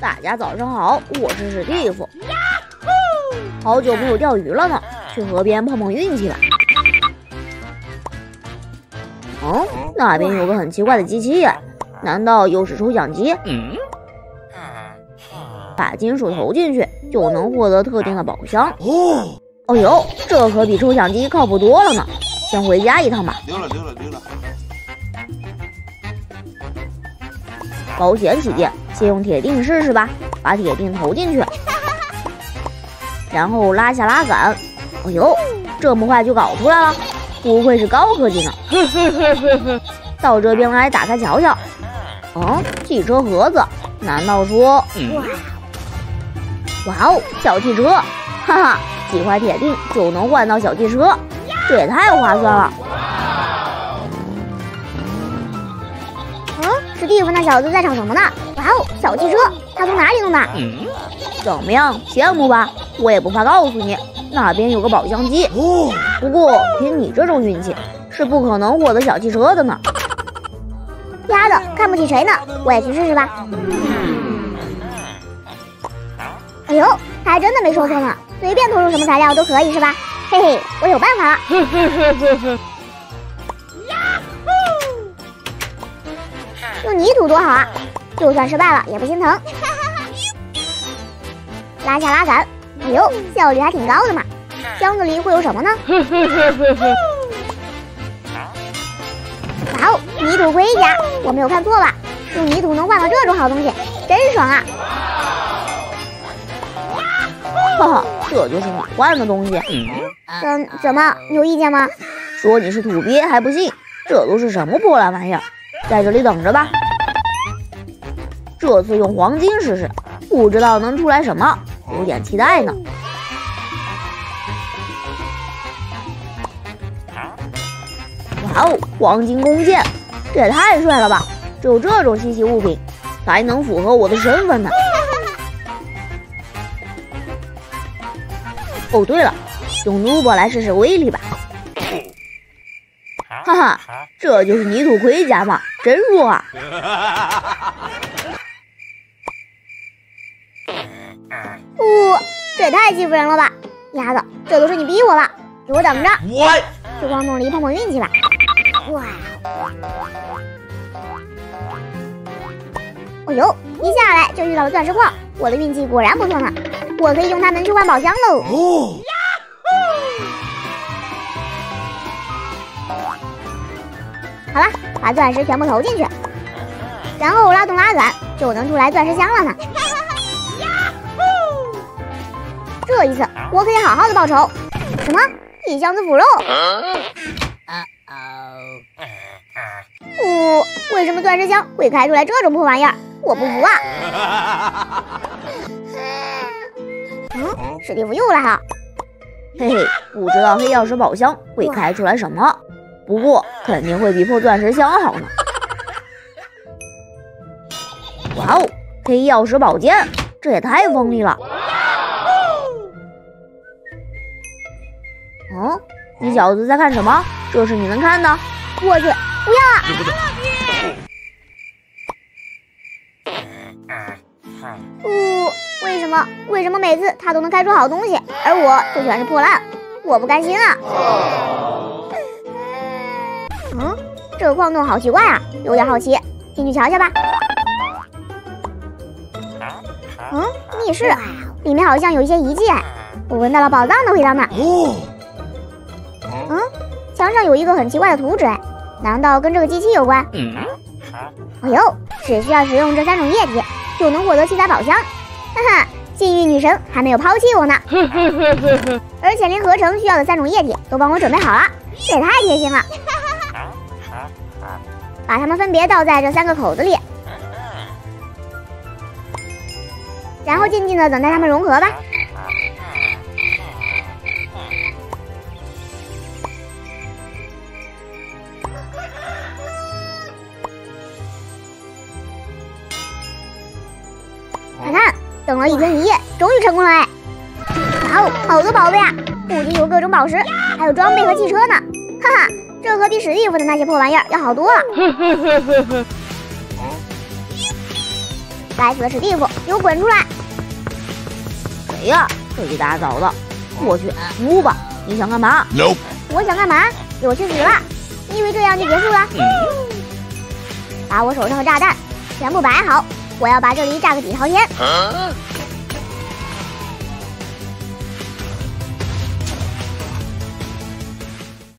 大家早上好，我是史蒂夫。好久没有钓鱼了呢，去河边碰碰运气吧。嗯，那边有个很奇怪的机器，难道又是抽奖机？把金属投进去就能获得特定的宝箱。哦，哦呦，这可比抽奖机靠谱多了呢。先回家一趟吧。溜了溜了溜了。保险起见，先用铁锭试试吧。把铁锭投进去，然后拉下拉杆。哎呦，这么快就搞出来了，不愧是高科技呢。到这边来打开瞧瞧。嗯，汽车盒子？难道说？哇，哇哦，小汽车！哈哈，几块铁锭就能换到小汽车，这也太划算了。史蒂夫那小子在唱什么呢？哇哦，小汽车，他从哪里弄的？怎么样，羡慕吧？我也不怕告诉你，那边有个宝箱机。不过凭你这种运气，是不可能获得小汽车的呢。丫的，看不起谁呢？我也去试试吧。哎呦，他还真的没说错呢，随便投入什么材料都可以是吧？嘿嘿，我有办法了。用泥土多好啊！就算失败了也不心疼。拉下拉杆，哎呦，效率还挺高的嘛。箱子里会有什么呢？哇哦，泥土盔甲，我没有看错吧？用泥土能换到这种好东西，真爽啊！哈哈，这就是你换的东西。怎怎么你有意见吗？说你是土鳖还不信？这都是什么破烂玩意儿？在这里等着吧。这次用黄金试试，不知道能出来什么，有点期待呢。哇哦，黄金弓箭，这也太帅了吧！只有这种稀奇物品，才能符合我的身份呢。哦，对了，用努波来试试威力吧。哈哈，这就是泥土盔甲嘛，真弱啊！哦，这也太欺负人了吧！丫头，这都是你逼我的，给我等着！我去矿洞里碰碰运气吧。哇！哦呦，一下来就遇到了钻石矿，我的运气果然不错呢，我可以用它们去换宝箱喽！哦！把钻石全部投进去，然后拉动拉杆，就能出来钻石箱了呢。这一次我可以好好的报仇。什么？一箱子腐肉？不，为什么钻石箱会开出来这种破玩意儿？我不服啊！嗯，史蒂夫又来了。嘿嘿，不知道黑曜石宝箱会开出来什么，不过肯定会比破钻石箱好呢。哇哦，黑曜石宝剑，这也太锋利了！嗯，你小子在看什么？这是你能看的？我去，不要啊！不，为什么？为什么每次他都能开出好东西，而我就全是破烂？我不甘心啊！这个矿洞好奇怪啊，有点好奇，进去瞧瞧吧。嗯，密室，里面好像有一些遗迹，我闻到了宝藏的味道呢。嗯，墙上有一个很奇怪的图纸，难道跟这个机器有关？哎呦，只需要使用这三种液体就能获得七彩宝箱，哈哈，幸运女神还没有抛弃我呢。而且连合成需要的三种液体都帮我准备好了，这也太贴心了。把它们分别倒在这三个口子里，然后静静的等待它们融合吧。看等了一天一夜，终于成功了哎！哇哦，好多宝贝啊！不仅有各种宝石，还有装备和汽车呢！这可比史蒂夫的那些破玩意儿要好多了。该死的史蒂夫，给我滚出来！谁呀？这一大早的，我去，服吧！你想干嘛？No。我想干嘛？给我去死了！你以为这样就结束了？把我手上的炸弹全部摆好，我要把这里炸个底朝天！